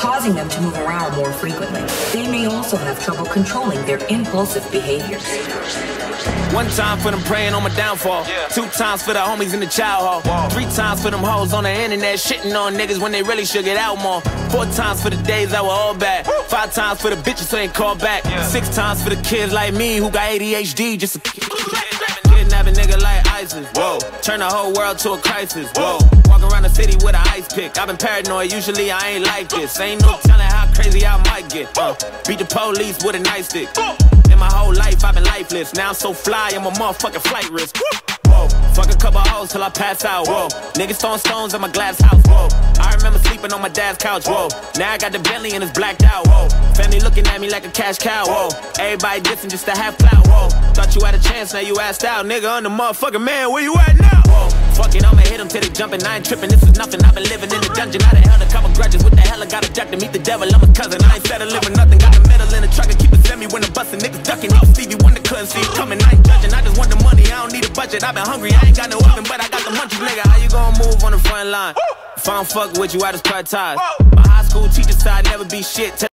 causing them to move around more frequently. They may also have trouble controlling their impulsive behaviors. One time for them praying on my downfall. Yeah. Two times for the homies in the child hall. Whoa. Three times for them hoes on the internet shitting on niggas when they really should get out more. Four times for the days that were all bad. Woo. Five times for the bitches who ain't called back. Yeah. Six times for the kids like me who got ADHD just to kidnap a nigga like ISIS. Turn the whole world to a crisis. Whoa. Walk around the city with an ice pick. I've been paranoid, usually I ain't like this. Ain't no telling how crazy I might get. Uh, beat the police with a nightstick. In my whole life, I've been lifeless. Now I'm so fly, I'm a motherfucking flight risk. Whoa. Fuck a couple hoes till I pass out. Whoa. Niggas throwing stones at my glass house. Whoa. Sleeping on my dad's couch. Whoa. Now I got the Bentley and it's blacked out. Whoa. Family looking at me like a cash cow. Whoa. Everybody dissing just to have clout. Whoa. Thought you had a chance, now you asked out. Nigga, I'm the motherfucking man. Where you at now? Whoa. Fuck it, I'ma hit till they jumping. I ain't tripping. This is nothing. I've been living in the dungeon. I done held a couple grudges. What the hell? I got a jack to meet the devil. I'm a cousin. I ain't settling for nothing. Got the metal in the truck and keep it semi when the bustin' niggas ducking. Even Stevie Wonder couldn't see it coming. I ain't judging. I just want the money. I don't need a budget. I've been hungry. I ain't got no oven, but I got the munchies, nigga. How you gonna move on the front line? If I don't fuck with you, I just cut ties. My high school teacher said I'd never be shit.